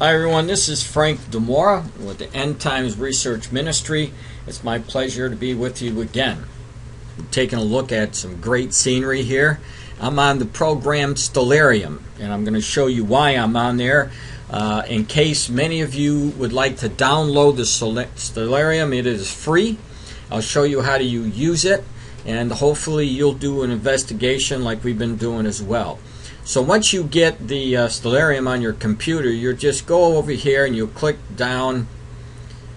Hi, everyone. This is Frank Demora with the End Times Research Ministry. It's my pleasure to be with you again. taking a look at some great scenery here. I'm on the program Stellarium, and I'm going to show you why I'm on there. Uh, in case many of you would like to download the Stellarium, it is free. I'll show you how to use it, and hopefully, you'll do an investigation like we've been doing as well. So once you get the uh, Stellarium on your computer, you just go over here and you'll click down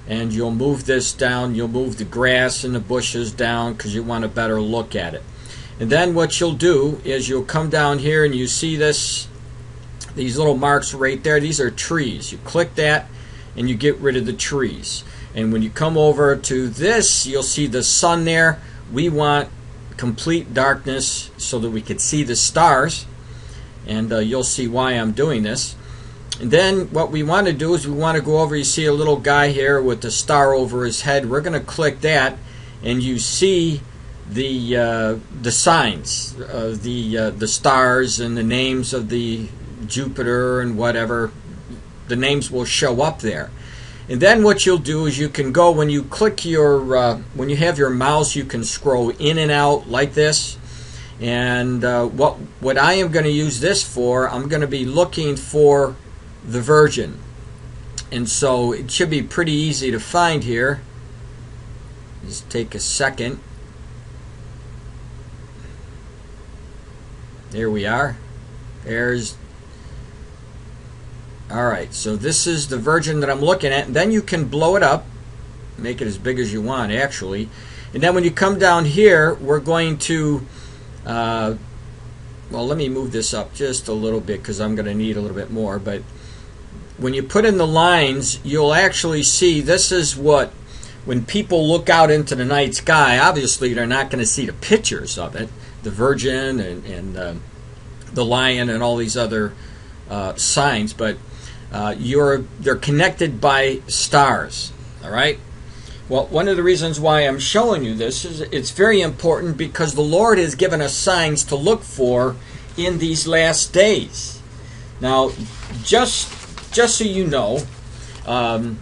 and you'll move this down. You'll move the grass and the bushes down because you want a better look at it. And then what you'll do is you'll come down here and you see this, these little marks right there. These are trees. You click that and you get rid of the trees. And when you come over to this, you'll see the sun there. We want complete darkness so that we can see the stars and uh, you'll see why I'm doing this. And then what we want to do is we want to go over, you see a little guy here with the star over his head. We're going to click that and you see the uh, the signs, uh, the uh, the stars and the names of the Jupiter and whatever. The names will show up there. And then what you'll do is you can go when you click your uh, when you have your mouse, you can scroll in and out like this and uh, what what I am going to use this for, I'm going to be looking for the Virgin. And so it should be pretty easy to find here. Just take a second. There we are. There's Alright, so this is the Virgin that I'm looking at. And then you can blow it up. Make it as big as you want, actually. And then when you come down here, we're going to uh, well, let me move this up just a little bit because I'm going to need a little bit more. But when you put in the lines, you'll actually see this is what, when people look out into the night sky, obviously they're not going to see the pictures of it, the Virgin and, and uh, the lion and all these other uh, signs, but uh, you're they're connected by stars. All right. Well, one of the reasons why I'm showing you this is it's very important because the Lord has given us signs to look for in these last days. Now, just just so you know, um,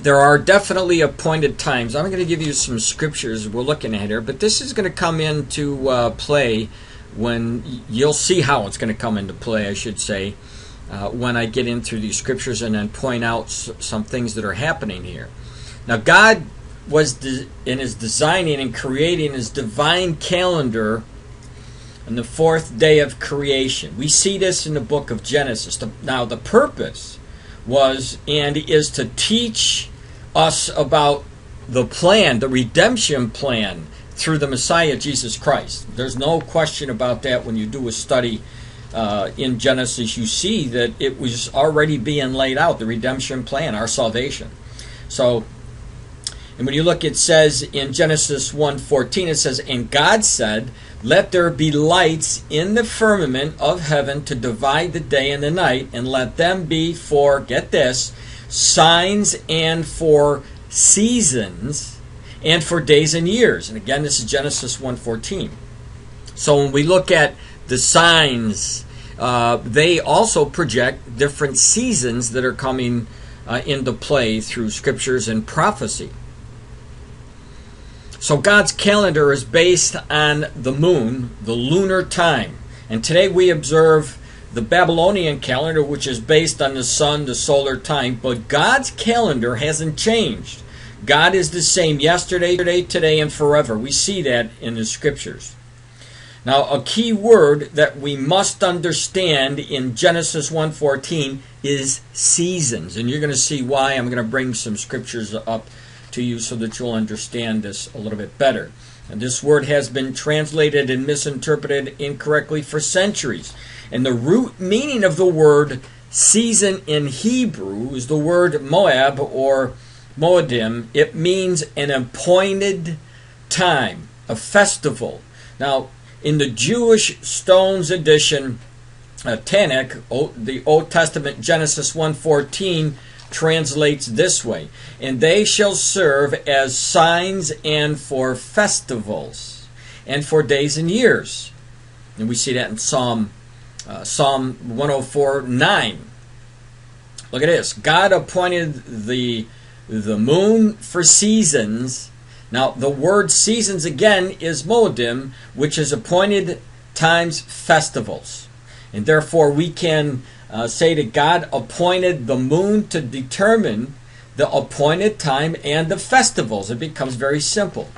there are definitely appointed times. I'm going to give you some scriptures we're looking at here, but this is going to come into uh, play when you'll see how it's going to come into play, I should say, uh, when I get into these scriptures and then point out some things that are happening here. Now, God was de- in his designing and creating his divine calendar on the fourth day of creation. We see this in the book of Genesis. Now, the purpose was and is to teach us about the plan, the redemption plan through the Messiah Jesus Christ. There's no question about that when you do a study uh, in Genesis. You see that it was already being laid out, the redemption plan, our salvation. So and when you look, it says in Genesis 1.14, it says, And God said, Let there be lights in the firmament of heaven to divide the day and the night, and let them be for, get this, signs and for seasons and for days and years. And again, this is Genesis 1.14. So when we look at the signs, uh, they also project different seasons that are coming uh, into play through scriptures and prophecy. So God's calendar is based on the moon, the lunar time. And today we observe the Babylonian calendar, which is based on the sun, the solar time. But God's calendar hasn't changed. God is the same yesterday, today, today, and forever. We see that in the scriptures. Now, a key word that we must understand in Genesis 1:14 is seasons, and you're going to see why. I'm going to bring some scriptures up to you so that you'll understand this a little bit better. And this word has been translated and misinterpreted incorrectly for centuries. And the root meaning of the word season in Hebrew is the word Moed or Moedim. It means an appointed time, a festival. Now, in the Jewish Stones edition, uh, Tanakh, the Old Testament Genesis 1:14 translates this way And they shall serve as signs and for festivals and for days and years. And we see that in Psalm uh, Psalm 104 9. Look at this. God appointed the the moon for seasons. Now, the word seasons again is moedim, which is appointed times festivals. And therefore, we can uh, say that God appointed the moon to determine the appointed time and the festivals. It becomes very simple.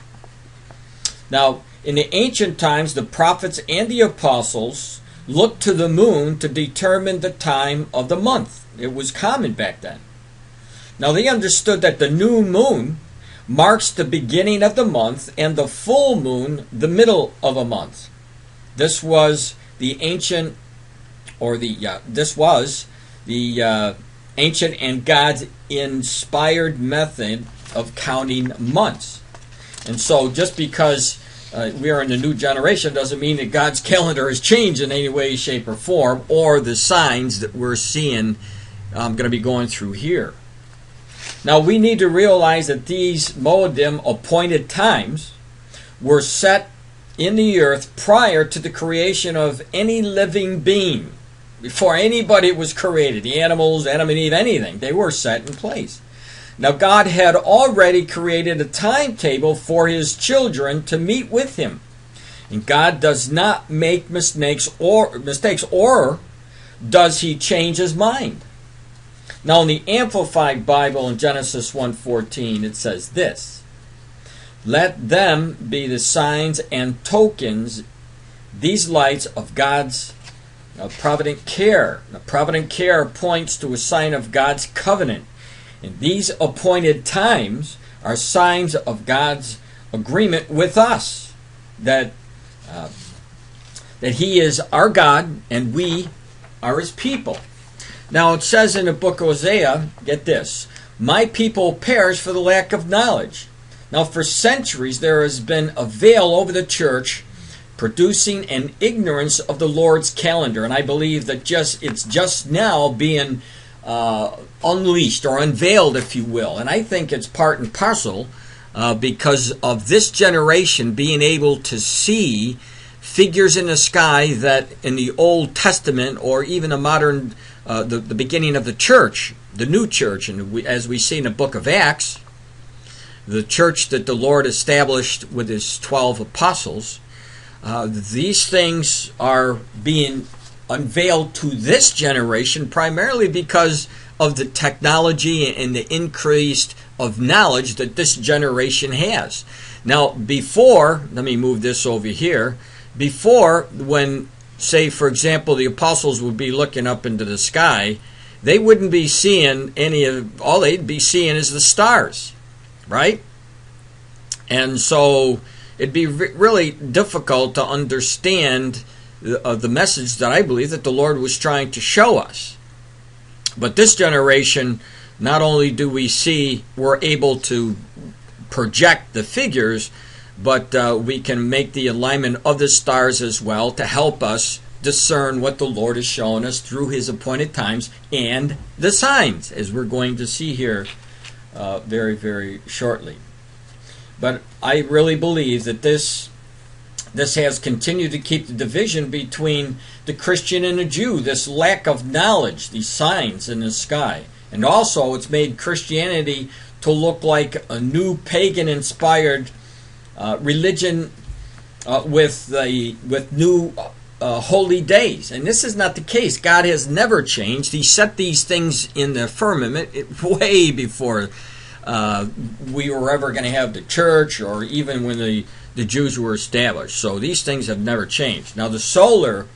Now, in the ancient times, the prophets and the apostles looked to the moon to determine the time of the month. It was common back then. Now, they understood that the new moon marks the beginning of the month and the full moon the middle of a month. This was the ancient, or the, this was the uh, ancient and God's inspired method of counting months. And so, just because uh, we are in a new generation doesn't mean that God's calendar has changed in any way, shape, or form, or the signs that we're seeing um, going to be going through here. Now, we need to realize that these Moedim appointed times were set in the earth prior to the creation of any living being. Before anybody was created, the animals, Adam and Eve, anything, they were set in place. Now, God had already created a timetable for His children to meet with Him. And God does not make mistakes or mistakes or does he change his mind? Now in the Amplified Bible in Genesis 1:14 it says this: Let them be the signs and tokens these lights of God's uh, provident care. Now, provident care points to a sign of God's covenant and these appointed times are signs of God's agreement with us that uh, that He is our God and we are His people. Now it says in the book of Hosea, get this, my people perish for the lack of knowledge. Now for centuries there has been a veil over the church producing an ignorance of the Lord's calendar, and I believe that just it's just now being uh, unleashed or unveiled, if you will. And I think it's part and parcel uh, because of this generation being able to see figures in the sky that in the Old Testament or even a modern, uh, the, the beginning of the church, the new church, and we, as we see in the book of Acts, the church that the Lord established with his 12 apostles, uh, these things are being unveiled to this generation primarily because of the technology and the increased of knowledge that this generation has. Now, before, let me move this over here. Before, when, say, for example, the apostles would be looking up into the sky, they wouldn't be seeing any of, all they'd be seeing is the stars, right? And so it'd be re- really difficult to understand the, uh, the message that I believe that the Lord was trying to show us. But this generation, not only do we see we're able to project the figures, but uh, we can make the alignment of the stars as well to help us discern what the Lord has shown us through His appointed times and the signs, as we're going to see here uh, very, very shortly. But I really believe that this this has continued to keep the division between the Christian and the Jew, this lack of knowledge, these signs in the sky. And also, it's made Christianity to look like a new pagan inspired uh, religion uh, with, the, with new uh, holy days. And this is not the case. God has never changed. He set these things in the firmament way before uh, we were ever going to have the church or even when the the Jews were established. So these things have never changed. Now, the solar,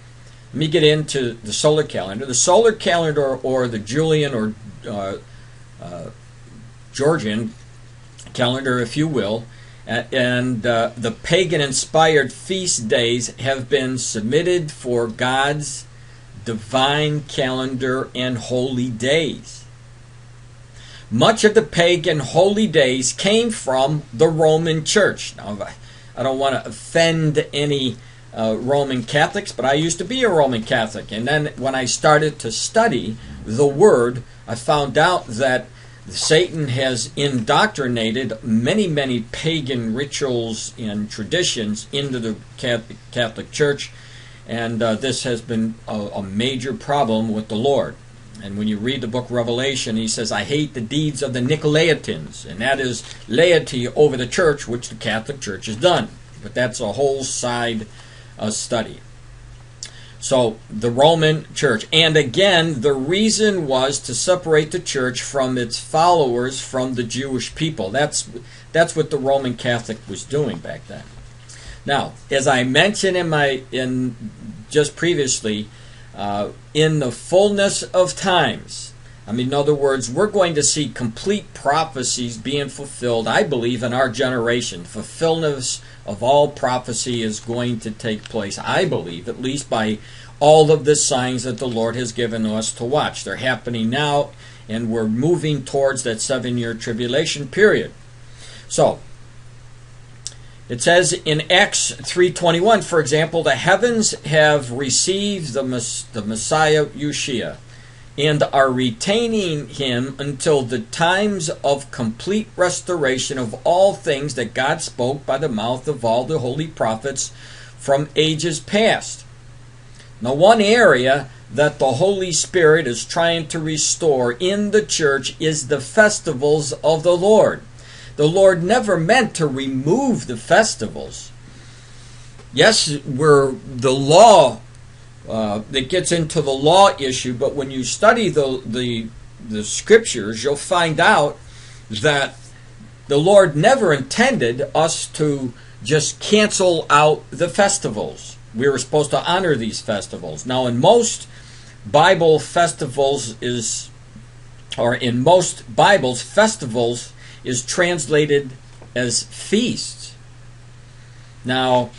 let me get into the solar calendar. The solar calendar, or the Julian or uh, uh, Gregorian calendar, if you will, and uh, the pagan inspired feast days have been submitted for God's divine calendar and holy days. Much of the pagan holy days came from the Roman Church. Now, I don't want to offend any uh, Roman Catholics, but I used to be a Roman Catholic. And then when I started to study the Word, I found out that Satan has indoctrinated many, many pagan rituals and traditions into the Catholic, Church, and uh, this has been a, a, major problem with the Lord. And when you read the book Revelation, he says, I hate the deeds of the Nicolaitans, and that is laity over the church, which the Catholic Church has done. But that's a whole side uh, study. So, the Roman church. And again, the reason was to separate the church from its followers from the Jewish people. That's, that's what the Roman Catholic was doing back then. Now, as I mentioned in my in just previously, uh, in the fullness of times. I mean, in other words, we're going to see complete prophecies being fulfilled, I believe, in our generation. Fulfillment of all prophecy is going to take place, I believe, at least by all of the signs that the Lord has given us to watch. They're happening now, and we're moving towards that seven year tribulation period. So, it says in Acts 3:21, for example, the heavens have received the, the Messiah Yeshua and are retaining him until the times of complete restoration of all things that God spoke by the mouth of all the holy prophets from ages past. Now, one area that the Holy Spirit is trying to restore in the church is the festivals of the Lord. The Lord never meant to remove the festivals. Yes, we're the law uh, that gets into the law issue, but when you study the, the the scriptures, you'll find out that the Lord never intended us to just cancel out the festivals. We were supposed to honor these festivals. Now, in most Bible festivals is, or in most Bibles, festivals is translated as feasts. Now,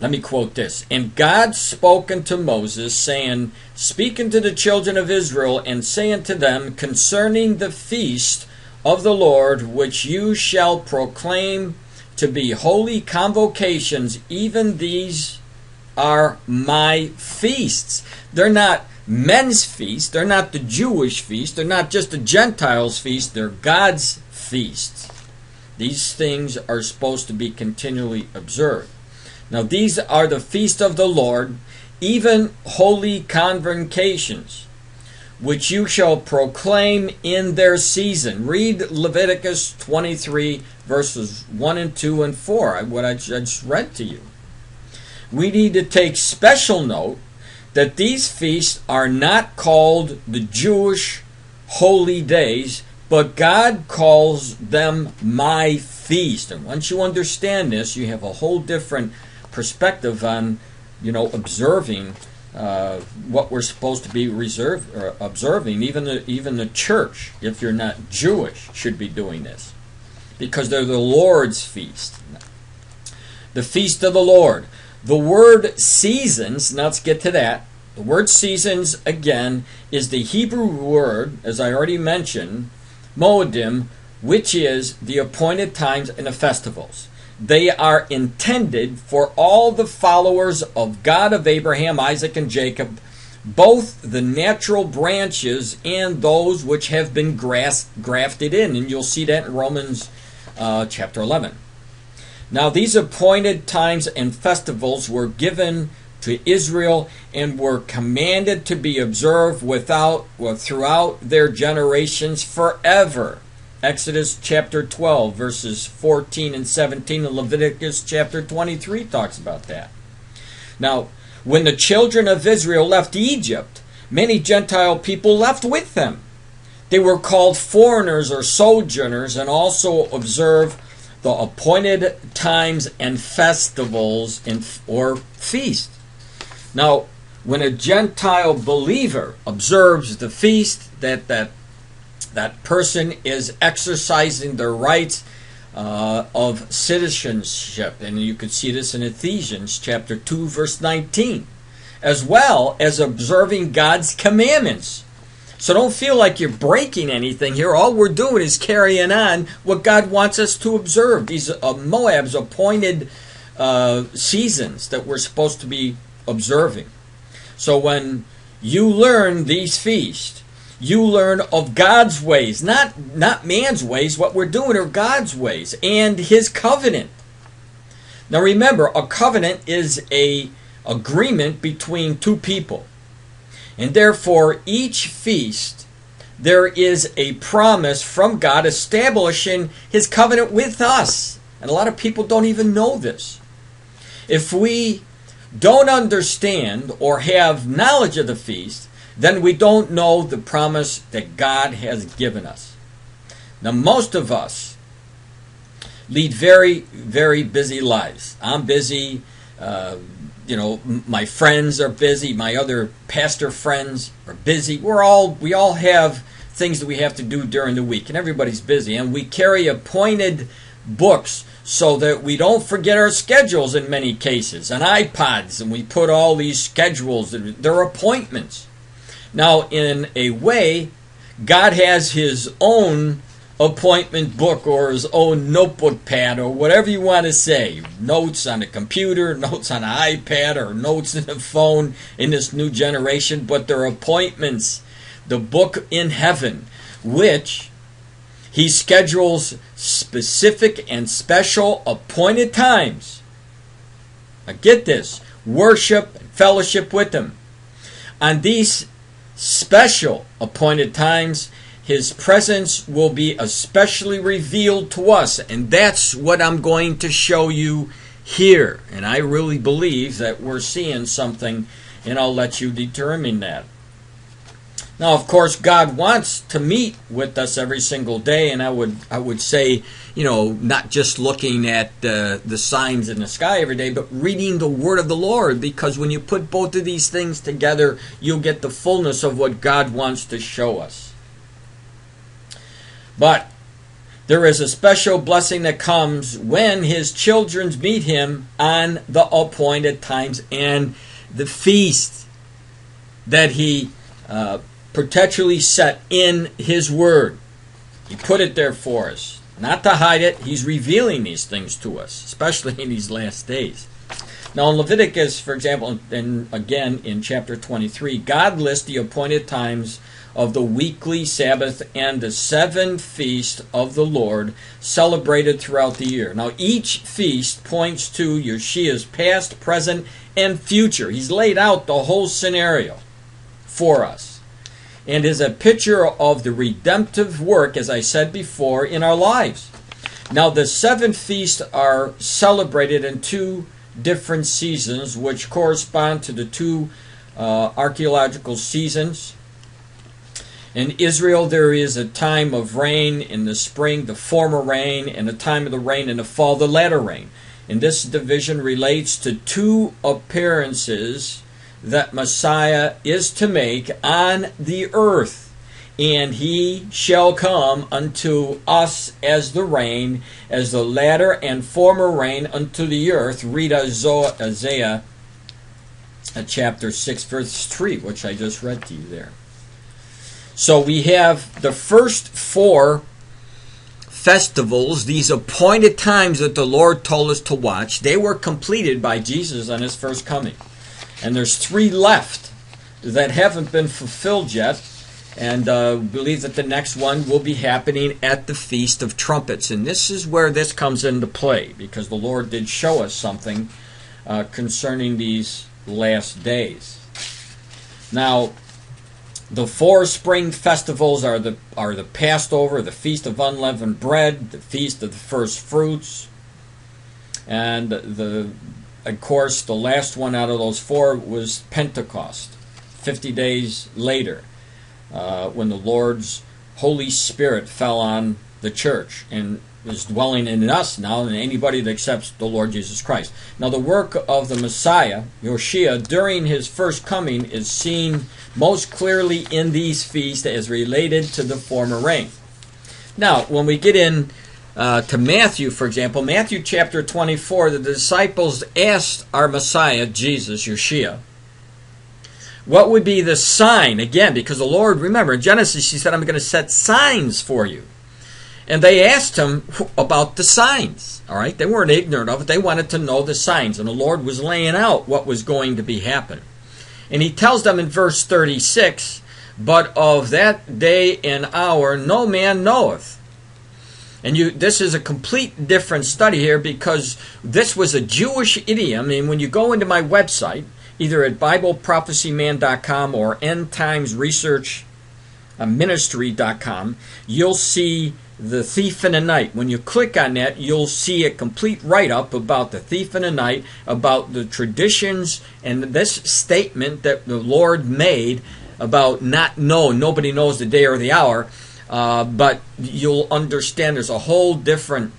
let me quote this. And God spoke unto Moses, saying, Speak unto the children of Israel, and say unto them concerning the feast of the Lord, which you shall proclaim to be holy convocations, even these are my feasts. They're not men's feasts, they're not the Jewish feast, they're not just the Gentiles' feast, they're God's feasts. These things are supposed to be continually observed. Now, these are the feast of the Lord, even holy convocations, which you shall proclaim in their season. Read Leviticus 23, verses 1 and 2 and 4, what I just read to you. We need to take special note that these feasts are not called the Jewish holy days, but God calls them my feast. And once you understand this, you have a whole different perspective on, you know, observing uh, what we're supposed to be reserve, uh, observing. Even the, even the church, if you're not Jewish, should be doing this. Because they're the Lord's feast. The feast of the Lord. The word seasons, now let's get to that. The word seasons, again, is the Hebrew word, as I already mentioned, Moedim, which is the appointed times and the festivals. They are intended for all the followers of God of Abraham, Isaac, and Jacob, both the natural branches and those which have been grass, grafted in. And you'll see that in Romans uh, chapter 11. Now, these appointed times and festivals were given to Israel and were commanded to be observed without well, throughout their generations forever. Exodus chapter 12 verses 14 and 17 and Leviticus chapter 23 talks about that. Now, when the children of Israel left Egypt, many Gentile people left with them. They were called foreigners or sojourners and also observe the appointed times and festivals and, or feasts. Now, when a Gentile believer observes the feast, that that that person is exercising their rights uh, of citizenship, and you can see this in Ephesians chapter two, verse nineteen, as well as observing God's commandments. So don't feel like you're breaking anything here. All we're doing is carrying on what God wants us to observe. These uh, Moab's appointed uh, seasons that we're supposed to be observing. So when you learn these feasts, you learn of God's ways, not not man's ways. What we're doing are God's ways and His covenant. Now remember, a covenant is a agreement between two people. And therefore, each feast, there is a promise from God establishing his covenant with us. And a lot of people don't even know this. If we don't understand or have knowledge of the feast, then we don't know the promise that God has given us. Now, most of us lead very, very busy lives. I'm busy. Uh, you know, my friends are busy. My other pastor friends are busy. We're all we all have things that we have to do during the week, and everybody's busy. And we carry appointed books so that we don't forget our schedules in many cases, and iPods, and we put all these schedules. They're appointments. Now, in a way, God has His own appointment book or his own notebook pad or whatever you want to say. Notes on the computer, notes on an iPad, or notes in the phone in this new generation, but they're appointments. The book in heaven, which he schedules specific and special appointed times. Now get this worship and fellowship with him. On these special appointed times, his presence will be especially revealed to us. And that's what I'm going to show you here. And I really believe that we're seeing something, and I'll let you determine that. Now, of course, God wants to meet with us every single day, and I would I would say, you know, not just looking at uh, the signs in the sky every day, but reading the Word of the Lord. Because when you put both of these things together, you'll get the fullness of what God wants to show us. But there is a special blessing that comes when his children meet him on the appointed times and the feast that he uh, perpetually set in his word. He put it there for us, not to hide it. He's revealing these things to us, especially in these last days. Now, in Leviticus, for example, and again in chapter 23, God lists the appointed times of the weekly Sabbath and the seven feasts of the Lord celebrated throughout the year. Now, each feast points to Yeshua's past, present, and future. He's laid out the whole scenario for us and is a picture of the redemptive work, as I said before, in our lives. Now, the seven feasts are celebrated in two different seasons, which correspond to the two uh, archaeological seasons in Israel, there is a time of rain in the spring, the former rain, and a time of the rain in the fall, the latter rain. And this division relates to two appearances that Messiah is to make on the earth. And he shall come unto us as the rain, as the latter and former rain unto the earth. Read Isaiah uh, chapter 6, verse 3, which I just read to you there. So we have the first four festivals, these appointed times that the Lord told us to watch, they were completed by Jesus on his first coming. And there's three left that haven't been fulfilled yet. And uh, believe that the next one will be happening at the Feast of Trumpets. And this is where this comes into play because the Lord did show us something uh, concerning these last days. Now, the four spring festivals are the are the Passover, the Feast of Unleavened Bread, the Feast of the First Fruits, and the of course the last one out of those four was Pentecost, fifty days later, uh, when the Lord's Holy Spirit fell on the church and is dwelling in us now and anybody that accepts the Lord Jesus Christ. Now, the work of the Messiah, Yeshua, during his first coming is seen most clearly in these feasts as related to the former rain. Now, when we get in uh, to Matthew, for example, Matthew chapter 24, the disciples asked our Messiah, Jesus, Yeshua, what would be the sign? Again, because the Lord, remember, in Genesis, he said, I'm going to set signs for you. And they asked him about the signs. All right, they weren't ignorant of it. They wanted to know the signs, and the Lord was laying out what was going to be happening. And he tells them in verse 36, "But of that day and hour no man knoweth." And you, this is a complete different study here because this was a Jewish idiom. And when you go into my website either at BibleProphecyMan.com or EndTimesResearchMinistry.com, uh, you'll see the thief in the night. When you click on that, you'll see a complete write up about the thief in the night, about the traditions and this statement that the Lord made about not know, nobody knows the day or the hour. Uh, but you'll understand there's a whole different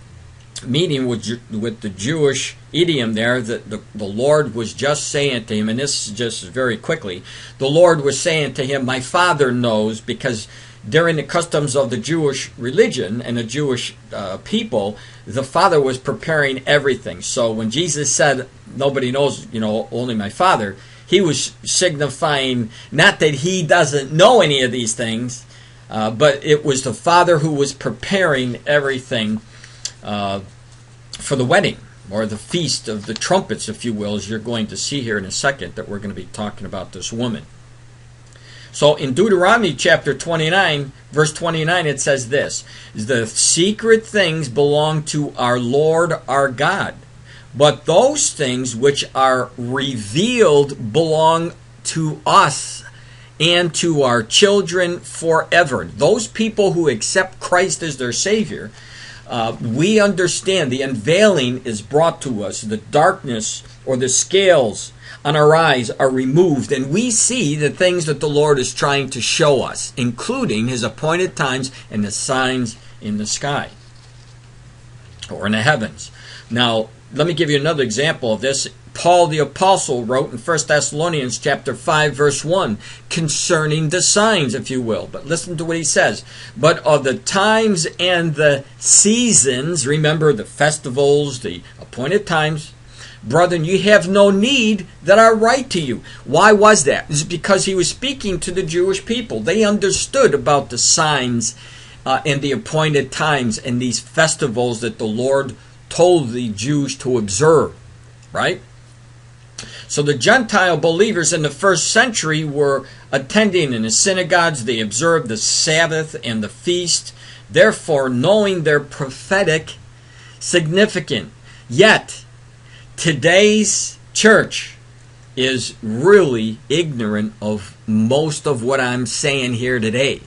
meaning with with the Jewish idiom there that the, the Lord was just saying to him, and this is just very quickly, the Lord was saying to him, My Father knows because during the customs of the Jewish religion and the Jewish uh, people, the Father was preparing everything. So when Jesus said, Nobody knows, you know, only my Father, he was signifying not that he doesn't know any of these things, uh, but it was the Father who was preparing everything uh, for the wedding or the feast of the trumpets, if you will, as you're going to see here in a second, that we're going to be talking about this woman. So in Deuteronomy chapter 29, verse 29, it says this The secret things belong to our Lord our God, but those things which are revealed belong to us and to our children forever. Those people who accept Christ as their Savior, uh, we understand the unveiling is brought to us, the darkness or the scales on our eyes are removed, and we see the things that the Lord is trying to show us, including His appointed times and the signs in the sky or in the heavens. Now, let me give you another example of this. Paul the apostle wrote in 1 Thessalonians chapter 5 verse 1 concerning the signs if you will but listen to what he says but of the times and the seasons remember the festivals the appointed times Brethren, you have no need that I write to you. Why was that? It's because he was speaking to the Jewish people. They understood about the signs uh, and the appointed times and these festivals that the Lord told the Jews to observe, right? So the Gentile believers in the first century were attending in the synagogues, they observed the Sabbath and the feast, therefore knowing their prophetic significance. Yet, today's church is really ignorant of most of what I'm saying here today.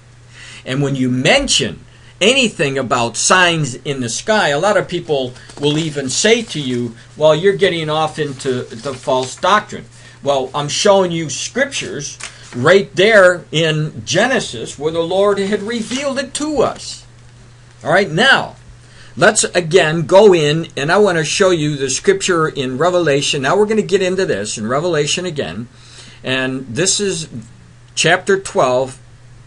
And when you mention anything about signs in the sky, a lot of people will even say to you, well, you're getting off into the false doctrine. Well, I'm showing you scriptures right there in Genesis where the Lord had revealed it to us. All right, now, let's again go in and I want to show you the scripture in Revelation. Now we're going to get into this in Revelation again. And this is chapter 12,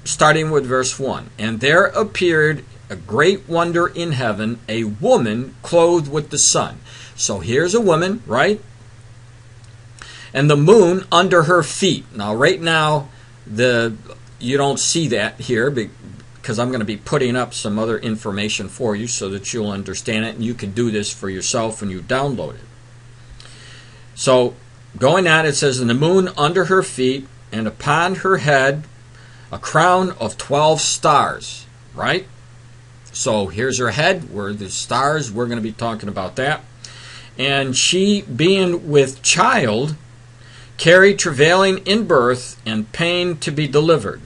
starting with verse 1. And there appeared a great wonder in heaven, a woman clothed with the sun. So here's a woman, right? And the moon under her feet. Now, right now, the you don't see that here because I'm going to be putting up some other information for you so that you'll understand it and you can do this for yourself when you download it. So, going on, it says, And the moon under her feet, and upon her head a crown of 12 stars, right? So here's her head, where the stars, we're going to be talking about that. And she, being with child, carried travailing in birth and pain to be delivered.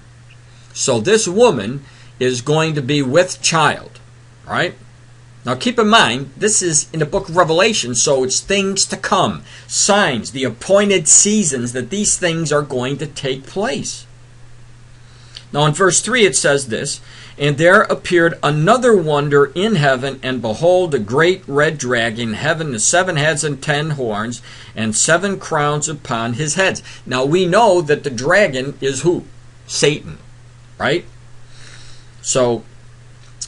So this woman is going to be with child, right? Now keep in mind, this is in the book of Revelation, so it's things to come, signs, the appointed seasons that these things are going to take place. Now, in verse 3, it says this And there appeared another wonder in heaven, and behold, a great red dragon, having the seven heads and ten horns, and seven crowns upon his heads. Now, we know that the dragon is who? Satan, right? So,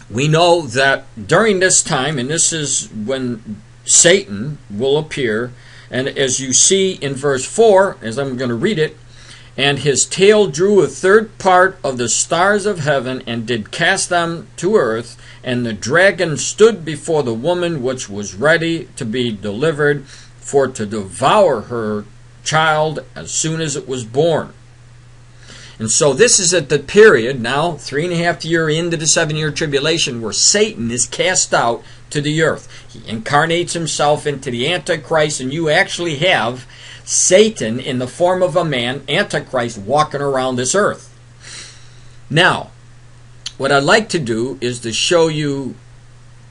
we know that during this time, and this is when Satan will appear, and as you see in verse 4, as I'm going to read it, and his tail drew a third part of the stars of heaven and did cast them to earth. And the dragon stood before the woman which was ready to be delivered for to devour her child as soon as it was born. And so this is at the period now, three and a half year into the seven year tribulation, where Satan is cast out to the earth. He incarnates himself into the Antichrist, and you actually have Satan in the form of a man, Antichrist, walking around this earth. Now, what I'd like to do is to show you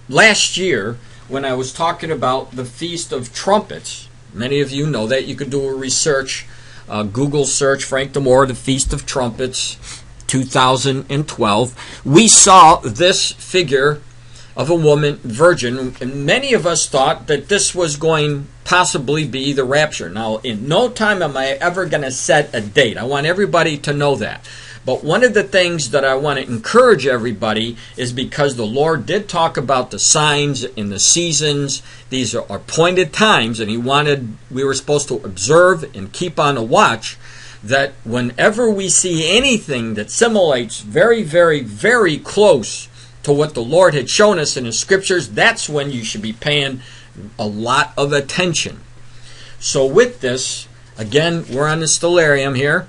last year when I was talking about the Feast of Trumpets. Many of you know that. You could do a research, uh, Google search Frank DeMore, the Feast of Trumpets 2012. We saw this figure of a woman, virgin, and many of us thought that this was going possibly be the rapture. Now, in no time am I ever going to set a date. I want everybody to know that. But one of the things that I want to encourage everybody is because the Lord did talk about the signs in the seasons. These are appointed times, and He wanted, we were supposed to observe and keep on a watch that whenever we see anything that simulates very, very, very close to what the Lord had shown us in His scriptures, that's when you should be paying a lot of attention. So, with this, again, we're on the stellarium here.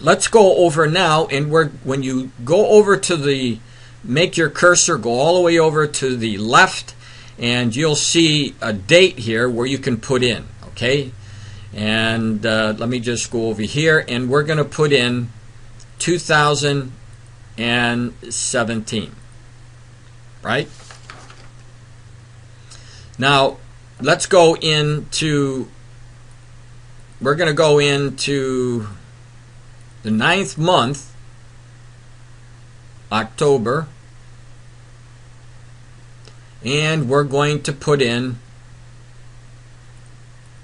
Let's go over now and we're when you go over to the make your cursor go all the way over to the left and you'll see a date here where you can put in okay? And uh, let me just go over here and we're going to put in 2017 right now let's go into we're going to go into the ninth month, October, and we're going to put in,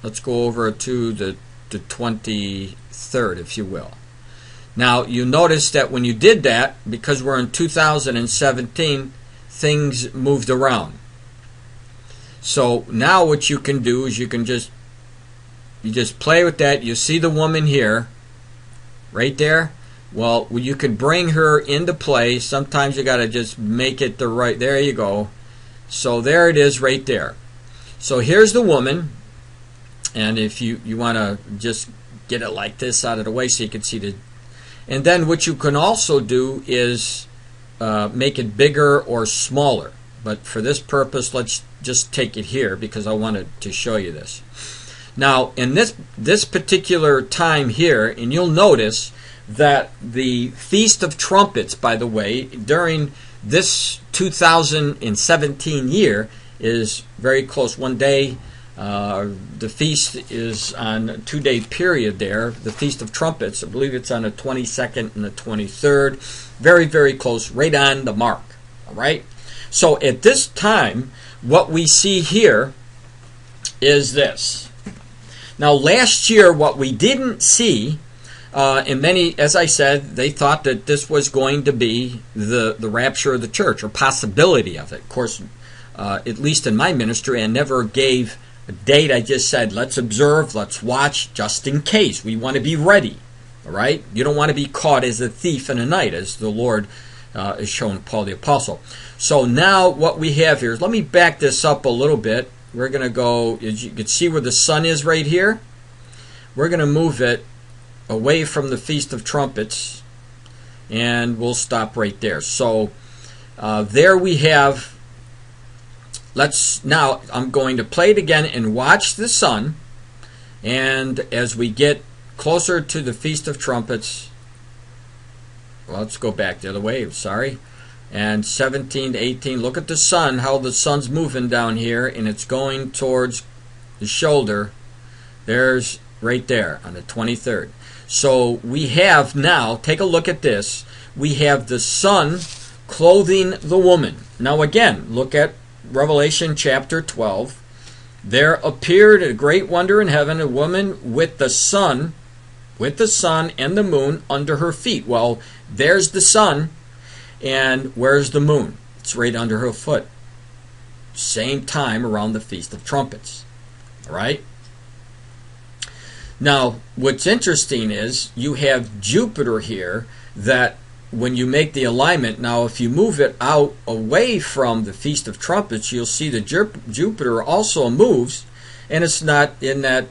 let's go over to the, the 23rd, if you will. Now, you notice that when you did that, because we're in 2017, things moved around. So now what you can do is you can just you just play with that. You see the woman here right there. Well, you can bring her into play. Sometimes you got to just make it the right. There you go. So there it is right there. So here's the woman. And if you, you want to just get it like this out of the way so you can see the. And then what you can also do is uh, make it bigger or smaller. But for this purpose, let's just take it here because I wanted to show you this. Now, in this this particular time here, and you'll notice that the Feast of Trumpets, by the way, during this 2017 year is very close. One day, uh, the feast is on a two day period there. The Feast of Trumpets, I believe it's on the 22nd and the 23rd. Very, very close, right on the mark. All right? So at this time, what we see here is this. Now, last year, what we didn't see, uh, and many, as I said, they thought that this was going to be the, the rapture of the church or possibility of it. Of course, uh, at least in my ministry, I never gave a date. I just said, let's observe, let's watch, just in case. We want to be ready. All right? You don't want to be caught as a thief in the night, as the Lord uh, is showing Paul the Apostle. So now what we have here is, let me back this up a little bit we're going to go, as you can see where the sun is right here. We're going to move it away from the Feast of Trumpets and we'll stop right there. So uh, there we have, let's, now I'm going to play it again and watch the sun. And as we get closer to the Feast of Trumpets, well, let's go back the other way, sorry and 17 to 18. Look at the sun, how the sun's moving down here, and it's going towards the shoulder. There's right there on the 23rd. So we have now, take a look at this. We have the sun clothing the woman. Now, again, look at Revelation chapter 12. There appeared a great wonder in heaven, a woman with the sun, with the sun and the moon under her feet. Well, there's the sun and where's the moon? It's right under her foot. Same time around the Feast of Trumpets. All right? Now, what's interesting is you have Jupiter here that when you make the alignment, now if you move it out away from the Feast of Trumpets, you'll see that Jupiter also moves, and it's not in that,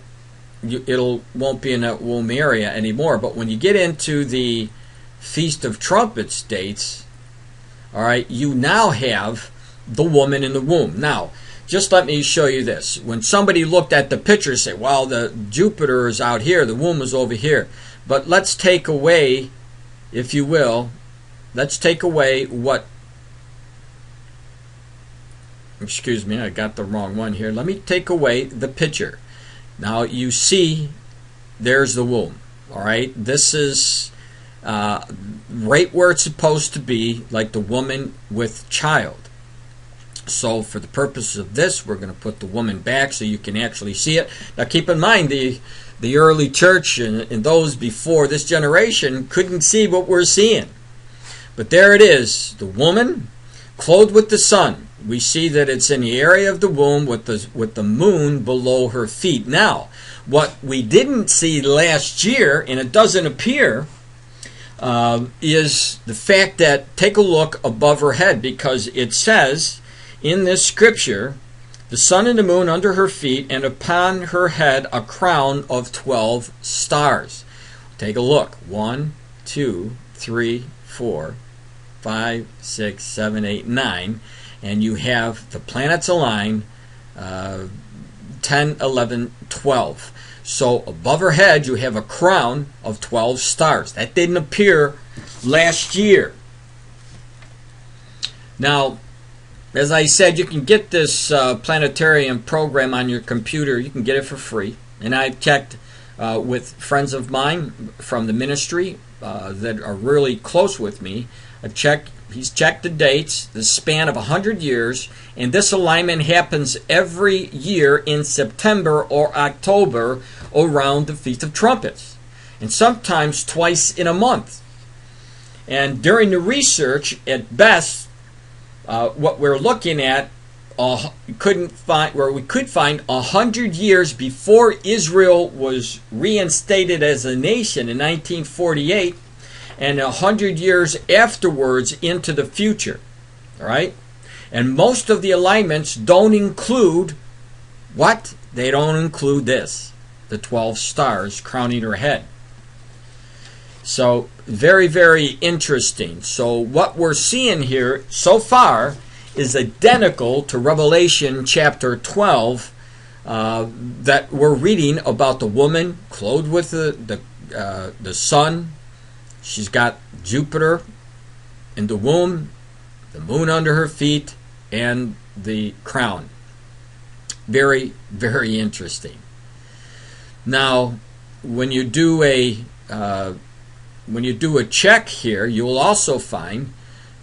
it'll won't be in that womb area anymore. But when you get into the Feast of Trumpets dates, all right, you now have the woman in the womb. Now, just let me show you this. When somebody looked at the picture, say, well, the Jupiter is out here, the womb is over here. But let's take away, if you will, let's take away what excuse me, I got the wrong one here. Let me take away the picture. Now you see there's the womb. All right, this is uh, right where it's supposed to be, like the woman with child. So for the purpose of this, we're going to put the woman back so you can actually see it. Now keep in mind the the early church and, and those before this generation couldn't see what we're seeing. But there it is, the woman clothed with the sun. We see that it's in the area of the womb with the with the moon below her feet. Now, what we didn't see last year, and it doesn't appear, uh, is the fact that take a look above her head because it says in this scripture, the sun and the moon under her feet, and upon her head a crown of twelve stars. Take a look. One, two, three, four, five, six, seven, eight, nine, and you have the planets align uh, 10, 11, 12. So above her head, you have a crown of 12 stars. That didn't appear last year. Now, as I said, you can get this uh, planetarium program on your computer. You can get it for free. And I've checked uh, with friends of mine from the ministry uh, that are really close with me. I've checked. He's checked the dates, the span of 100 years, and this alignment happens every year in September or October around the Feast of Trumpets, and sometimes twice in a month. And during the research, at best, uh, what we're looking at uh, couldn't find where we could find a hundred years before Israel was reinstated as a nation in 1948, and a hundred years afterwards into the future. All right, and most of the alignments don't include what they don't include this, the 12 stars crowning her head. So very very interesting. So what we're seeing here so far is identical to Revelation chapter 12 uh, that we're reading about the woman clothed with the the, uh, the sun. She's got Jupiter in the womb, the moon under her feet, and the crown. Very, very interesting. Now, when you do a uh, when you do a check here, you will also find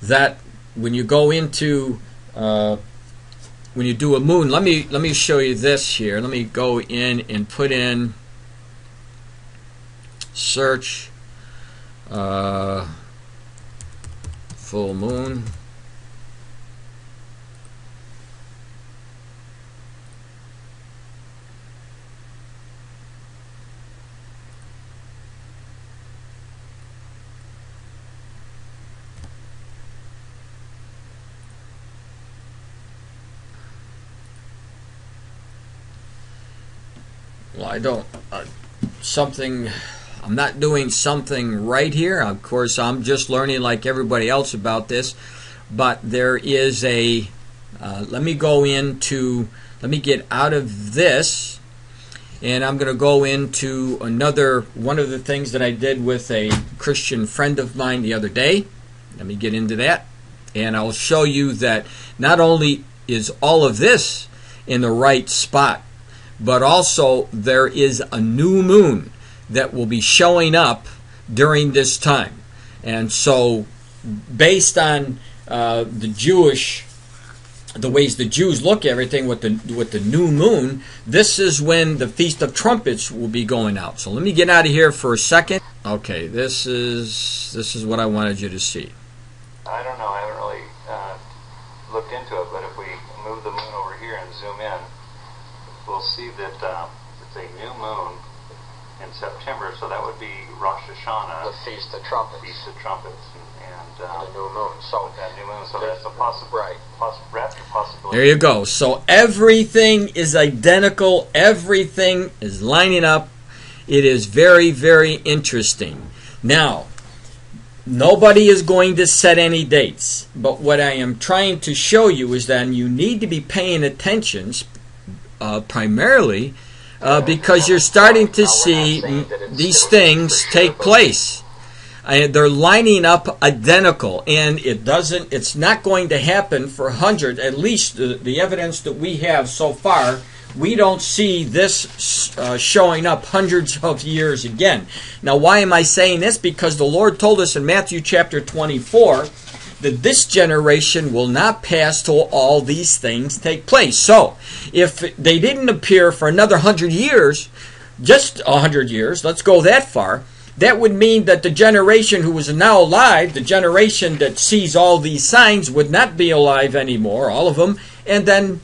that when you go into uh, when you do a moon, let me let me show you this here. Let me go in and put in search uh, full moon. Well, I don't. Uh, something. I'm not doing something right here. Of course, I'm just learning like everybody else about this. But there is a. Uh, let me go into. Let me get out of this. And I'm going to go into another one of the things that I did with a Christian friend of mine the other day. Let me get into that. And I'll show you that not only is all of this in the right spot, but also there is a new moon that will be showing up during this time. And so, based on uh, the Jewish, the ways the Jews look at everything with the with the new moon, this is when the Feast of Trumpets will be going out. So let me get out of here for a second. Okay, this is this is what I wanted you to see. I don't know. I haven't really uh, looked into it, but if we move the moon over here and zoom in, we'll see that uh, it's a new moon September, so that would be Rosh Hashanah, the Feast of Trumpets. Feast of Trumpets, and, and uh, the new moon. So with that new moon, so that's a possible right. poss- rapture possibility. There you go. So everything is identical. Everything is lining up. It is very, very interesting. Now, Nobody is going to set any dates. But what I am trying to show you is that you need to be paying attention uh, primarily uh, because you're starting to see these things take place. They're lining up identical, and it doesn't. It's not going to happen for hundreds. At least the, the evidence that we have so far we don't see this uh, showing up hundreds of years again. Now, why am I saying this? Because the Lord told us in Matthew chapter 24 that this generation will not pass till all these things take place. So, if they didn't appear for another hundred years, just a hundred years, let's go that far, that would mean that the generation who is now alive, the generation that sees all these signs, would not be alive anymore, all of them, and then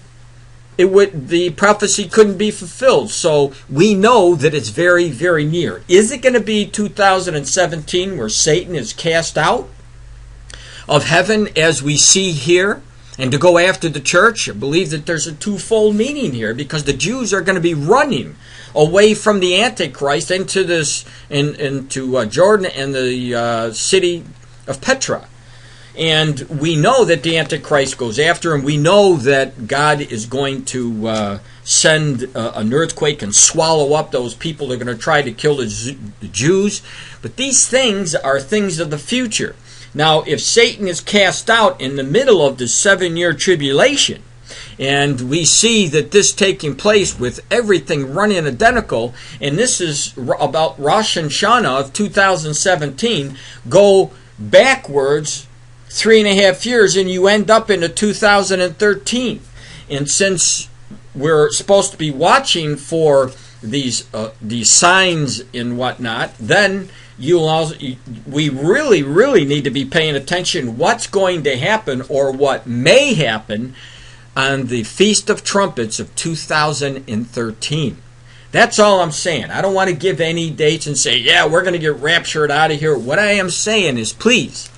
it would the prophecy couldn't be fulfilled. So we know that it's very, very near. Is it going to be 2017 where Satan is cast out of heaven as we see here? And to go after the church, I believe that there's a twofold meaning here because the Jews are going to be running away from the Antichrist into this in, into uh, Jordan and the uh, city of Petra. And we know that the Antichrist goes after him. We know that God is going to uh, send uh, an earthquake and swallow up those people that are going to try to kill the Jews. But these things are things of the future. Now, if Satan is cast out in the middle of the seven year tribulation, and we see that this taking place with everything running identical, and this is about Rosh Hashanah of 2017, go backwards three and a half years and you end up in a 2013. And since we're supposed to be watching for these uh, these signs and whatnot, then you also we really really need to be paying attention what's going to happen or what may happen on the Feast of Trumpets of 2013. That's all I'm saying. I don't want to give any dates and say, yeah, we're going to get raptured out of here. What I am saying is, please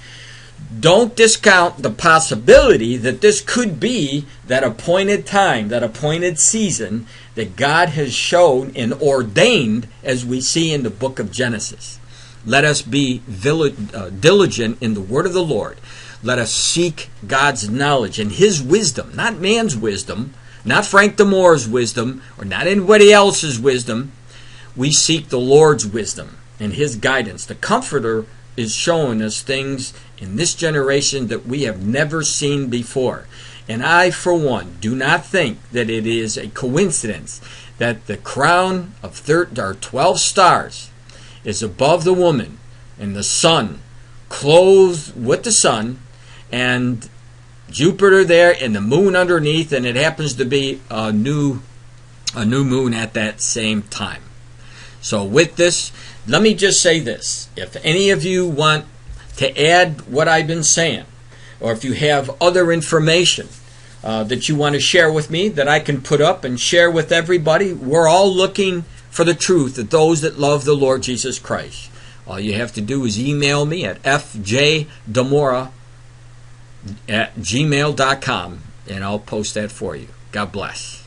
don't discount the possibility that this could be that appointed time, that appointed season that God has shown and ordained as we see in the book of Genesis. Let us be uh, diligent in the word of the Lord. Let us seek God's knowledge and His wisdom, not man's wisdom, not Frank DeMore's wisdom, or not anybody else's wisdom. We seek the Lord's wisdom and His guidance. The Comforter is showing us things in this generation that we have never seen before. And I, for one, do not think that it is a coincidence that the crown of thir- or 12 stars is above the woman and the sun, clothed with the sun, and Jupiter there and the moon underneath, and it happens to be a new, a new moon at that same time. So, with this, let me just say this. If any of you want to add what I've been saying, or if you have other information uh, that you want to share with me that I can put up and share with everybody, we're all looking for the truth that those that love the Lord Jesus Christ. All you have to do is email me at fjdemora at gmail.com and I'll post that for you. God bless.